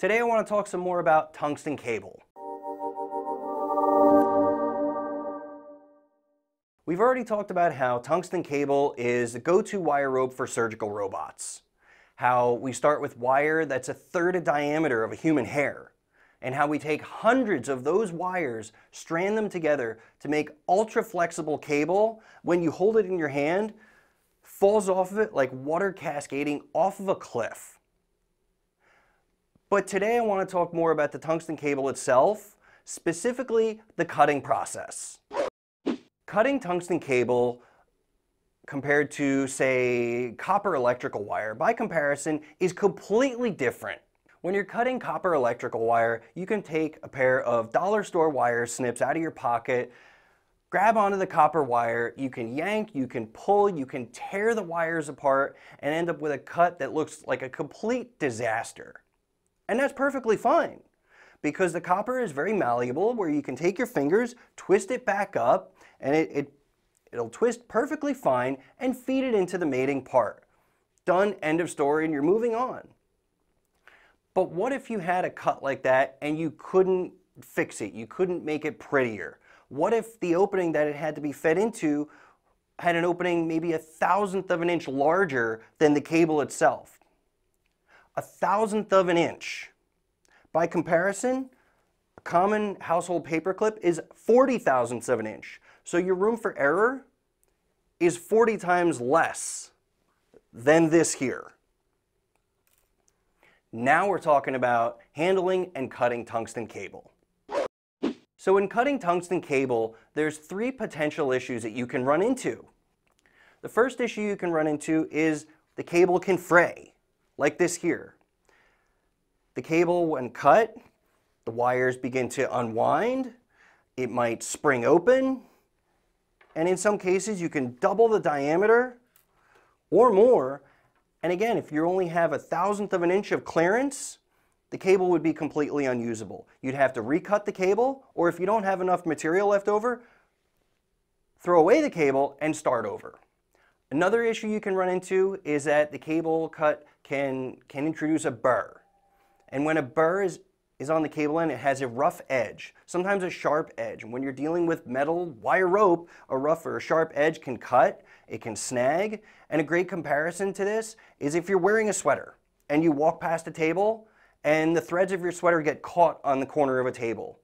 Today I want to talk some more about tungsten cable. We've already talked about how tungsten cable is the go-to wire rope for surgical robots. How we start with wire that's a third the diameter of a human hair. And how we take hundreds of those wires, strand them together to make ultra flexible cable. When you hold it in your hand, falls off of it like water cascading off of a cliff. But today I want to talk more about the tungsten cable itself, specifically the cutting process. Cutting tungsten cable compared to, say, copper electrical wire, by comparison, is completely different. When you're cutting copper electrical wire, you can take a pair of dollar store wire snips out of your pocket, grab onto the copper wire, you can yank, you can pull, you can tear the wires apart, and end up with a cut that looks like a complete disaster. And that's perfectly fine because the copper is very malleable where you can take your fingers, twist it back up, and it, it, it'll twist perfectly fine and feed it into the mating part. Done, end of story, and you're moving on. But what if you had a cut like that and you couldn't fix it? You couldn't make it prettier? What if the opening that it had to be fed into had an opening maybe a thousandth of an inch larger than the cable itself? A thousandth of an inch. By comparison, a common household paperclip is 40 thousandths of an inch. So your room for error is 40 times less than this here. Now we're talking about handling and cutting tungsten cable. So in cutting tungsten cable, there's three potential issues that you can run into. The first issue you can run into is the cable can fray, like this here. The cable, when cut, the wires begin to unwind, it might spring open, and in some cases, you can double the diameter or more. And again, if you only have a thousandth of an inch of clearance, the cable would be completely unusable. You'd have to recut the cable, or if you don't have enough material left over, throw away the cable and start over. Another issue you can run into is that the cable cut can, can introduce a burr. And when a burr is is on the cable end, it has a rough edge, sometimes a sharp edge. And when you're dealing with metal wire rope, a rough or a sharp edge can cut, it can snag. And a great comparison to this is if you're wearing a sweater and you walk past a table and the threads of your sweater get caught on the corner of a table.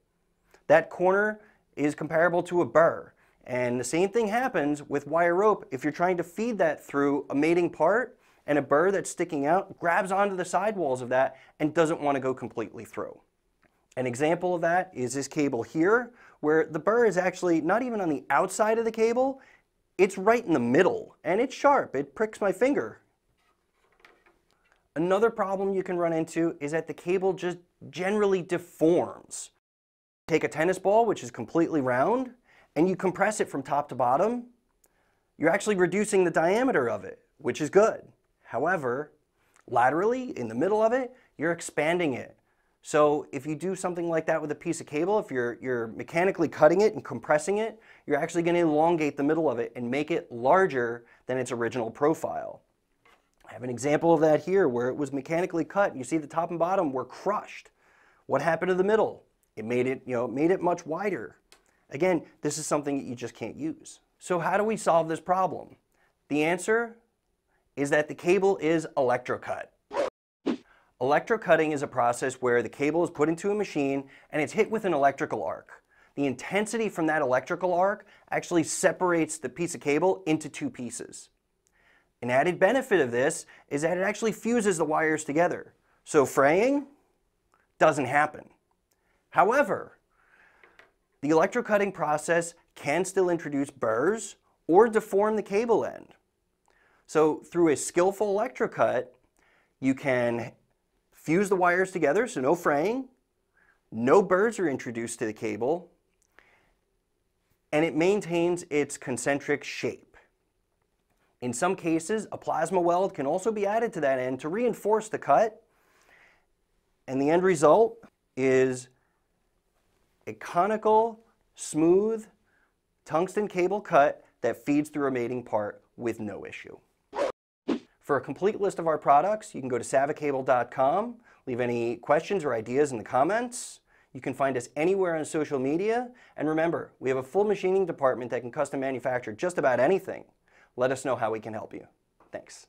That corner is comparable to a burr. And the same thing happens with wire rope. If you're trying to feed that through a mating part and a burr that's sticking out grabs onto the sidewalls of that and doesn't want to go completely through. An example of that is this cable here, where the burr is actually not even on the outside of the cable, it's right in the middle, and it's sharp, it pricks my finger. Another problem you can run into is that the cable just generally deforms. Take a tennis ball, which is completely round, and you compress it from top to bottom, you're actually reducing the diameter of it, which is good. However, laterally, in the middle of it, you're expanding it. So if you do something like that with a piece of cable, if you're, you're mechanically cutting it and compressing it, you're actually going to elongate the middle of it and make it larger than its original profile. I have an example of that here where it was mechanically cut. You see the top and bottom were crushed. What happened to the middle? It made it, you know, made it much wider. Again, this is something that you just can't use. So how do we solve this problem? The answer is that the cable is electrocut. Electrocutting is a process where the cable is put into a machine and it's hit with an electrical arc. The intensity from that electrical arc actually separates the piece of cable into two pieces. An added benefit of this is that it actually fuses the wires together. So fraying doesn't happen. However, the electrocutting process can still introduce burrs or deform the cable end. So through a skillful electrocut, you can Fuse the wires together, so no fraying. No burrs are introduced to the cable. And it maintains its concentric shape. In some cases, a plasma weld can also be added to that end to reinforce the cut. And the end result is a conical, smooth, tungsten cable cut that feeds the remaining part with no issue. For a complete list of our products, you can go to savacable.com, Leave any questions or ideas in the comments. You can find us anywhere on social media. And remember, we have a full machining department that can custom manufacture just about anything. Let us know how we can help you. Thanks.